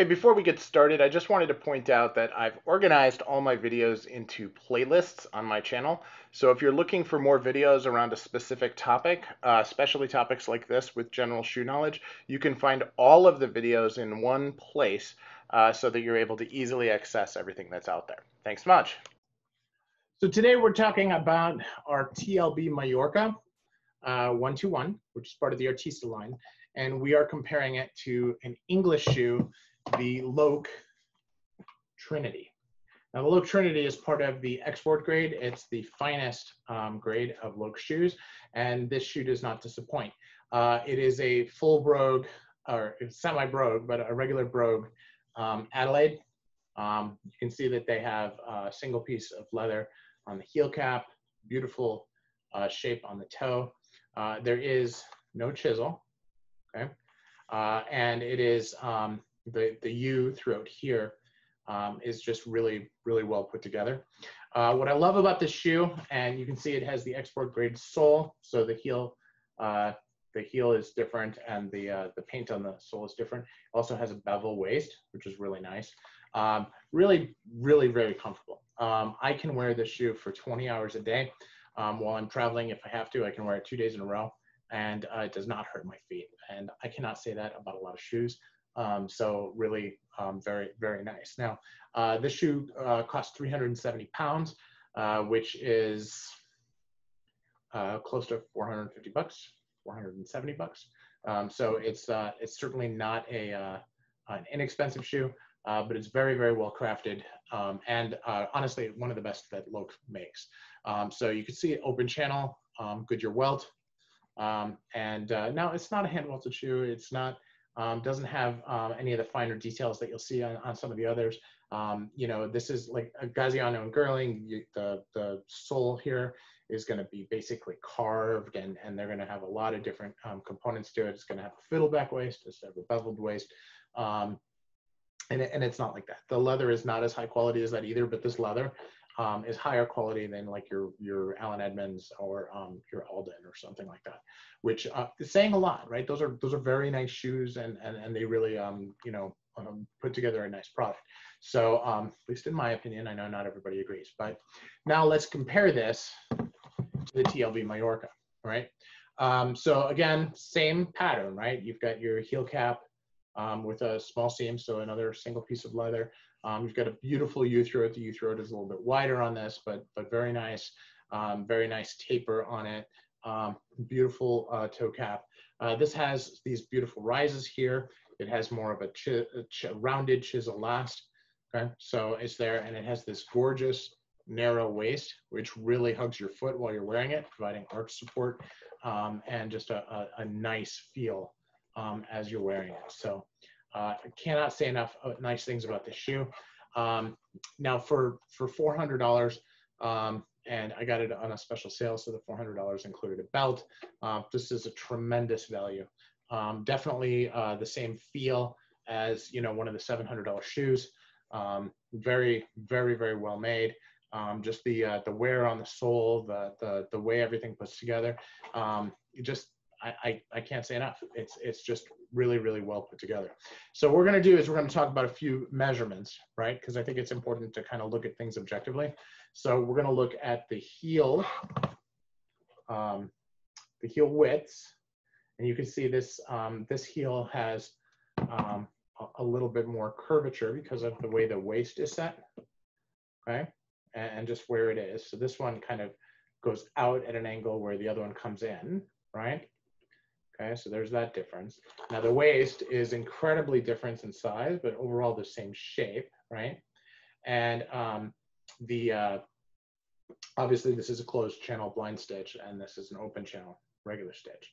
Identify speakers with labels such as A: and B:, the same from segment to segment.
A: Hey, before we get started, I just wanted to point out that I've organized all my videos into playlists on my channel. So if you're looking for more videos around a specific topic, uh, especially topics like this with general shoe knowledge, you can find all of the videos in one place uh, so that you're able to easily access everything that's out there. Thanks much.
B: So today we're talking about our TLB Mallorca uh, 121, which is part of the Artista line. And we are comparing it to an English shoe the Loake Trinity. Now, the Loake Trinity is part of the export grade. It's the finest um, grade of Loake shoes, and this shoe does not disappoint. Uh, it is a full brogue, or semi-brogue, but a regular brogue um, Adelaide. Um, you can see that they have a single piece of leather on the heel cap, beautiful uh, shape on the toe. Uh, there is no chisel, okay? Uh, and it is um, the, the U throat here um, is just really, really well put together. Uh, what I love about this shoe, and you can see it has the export grade sole, so the heel, uh, the heel is different and the, uh, the paint on the sole is different. It also has a bevel waist, which is really nice. Um, really, really very comfortable. Um, I can wear this shoe for 20 hours a day. Um, while I'm traveling, if I have to, I can wear it two days in a row and uh, it does not hurt my feet. And I cannot say that about a lot of shoes. Um, so really um, very, very nice. Now, uh, this shoe uh, costs 370 pounds, uh, which is uh, close to 450 bucks, 470 bucks. Um, so it's, uh, it's certainly not a, uh, an inexpensive shoe, but it's very, very well crafted. Um, and honestly, one of the best that Loake makes. Um, so you can see open channel, um, Goodyear welt. and now it's not a hand welted shoe. It's not, um, doesn't have um, any of the finer details that you'll see on, on some of the others. Um, you know, this is like a Gaziano and Girling, you, the, the sole here is going to be basically carved and, and they're going to have a lot of different um, components to it. It's going to have a fiddleback waist, it's have a beveled waist. Um, and, and it's not like that. The leather is not as high quality as that either, but this leather um, is higher quality than like your your Allen Edmonds or um, your Alden or something like that, which uh, is saying a lot, right? Those are those are very nice shoes, and and and they really um, you know um, put together a nice product. So um, at least in my opinion, I know not everybody agrees, but now let's compare this to the TLB Mallorca, right? Um, so again, same pattern, right? You've got your heel cap um, with a small seam, so another single piece of leather. Um, you've got a beautiful U throat. The U throat is a little bit wider on this, but but very nice, um, very nice taper on it. Um, beautiful uh, toe cap. Uh, this has these beautiful rises here. It has more of a, chi a ch rounded chisel last. Okay, so it's there, and it has this gorgeous narrow waist, which really hugs your foot while you're wearing it, providing arch support um, and just a, a, a nice feel um, as you're wearing it. So uh, I cannot say enough uh, nice things about this shoe. Um, now for, for $400, um, and I got it on a special sale, so the $400 included a belt. Uh, this is a tremendous value. Um, definitely uh, the same feel as you know one of the $700 shoes. Um, very, very, very well made. Um, just the uh, the wear on the sole, the the the way everything puts together. Um, just I, I, I can't say enough. It's it's just really, really well put together. So what we're going to do is we're going to talk about a few measurements, right? Because I think it's important to kind of look at things objectively. So we're going to look at the heel, um, the heel widths, and you can see this um, this heel has um, a, a, little bit more curvature because of the way the waist is set, okay, and, and just where it is. So this one kind of goes out at an angle where the other one comes in, right? Okay, so there's that difference. Now the waist is incredibly different in size, but overall the same shape, right? And um, the uh, obviously this is a closed channel blind stitch, and this is an open channel regular stitch.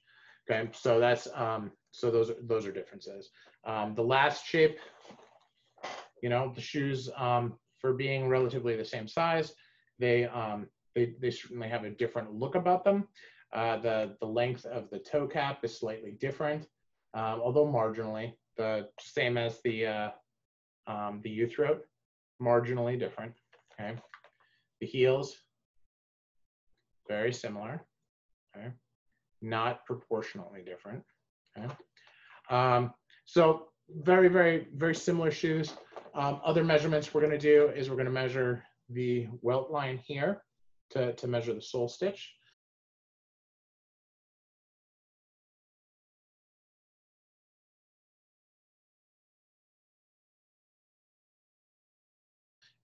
B: Okay, so that's um, so those are, those are differences. Um, the last shape, you know, the shoes um, for being relatively the same size, they um, they they certainly have a different look about them. Uh, the, the length of the toe cap is slightly different, um, although marginally, the same as the, uh, um, the U throat, marginally different, okay? The heels, very similar, okay? Not proportionally different, okay? Um, so very, very, very similar shoes. Um, other measurements we're gonna do is we're gonna measure the welt line here to, to measure the sole stitch.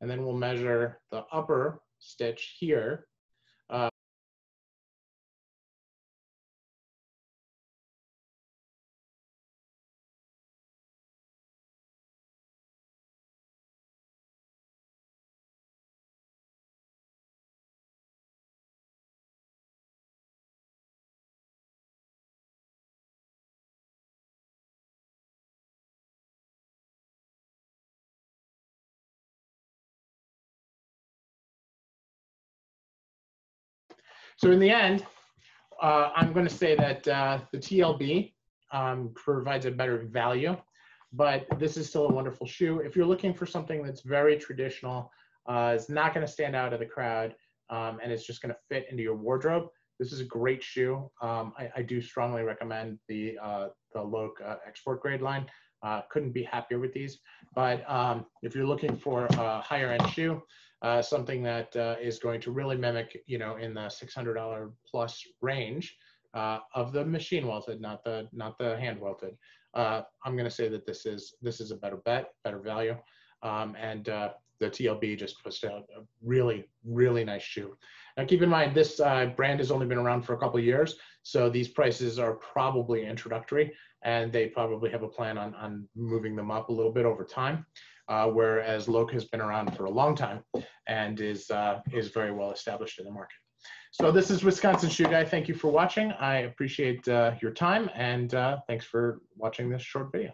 B: And then we'll measure the upper stitch here. So in the end, uh, I'm going to say that uh, the TLB um, provides a better value, but this is still a wonderful shoe. If you're looking for something that's very traditional, uh, it's not going to stand out of the crowd, um, and it's just going to fit into your wardrobe. This is a great shoe. Um, I, I, do strongly recommend the uh, the Loake uh, export grade line. Uh, couldn't be happier with these. But um, if you're looking for a higher end shoe, uh, something that uh, is going to really mimic, you know, in the $600 plus range uh, of the machine welted, not the not the hand welted. Uh, I'm going to say that this is this is a better bet, better value, um, and uh, the TLB just puts out a really really nice shoe. Now keep in mind this uh, brand has only been around for a couple years, so these prices are probably introductory, and they probably have a plan on on moving them up a little bit over time uh, whereas Loake has been around for a long time and is, uh, is very well established in the market. So this is Wisconsin Shoe Guy. Thank you for watching. I appreciate uh, your time and uh, thanks for watching this short video.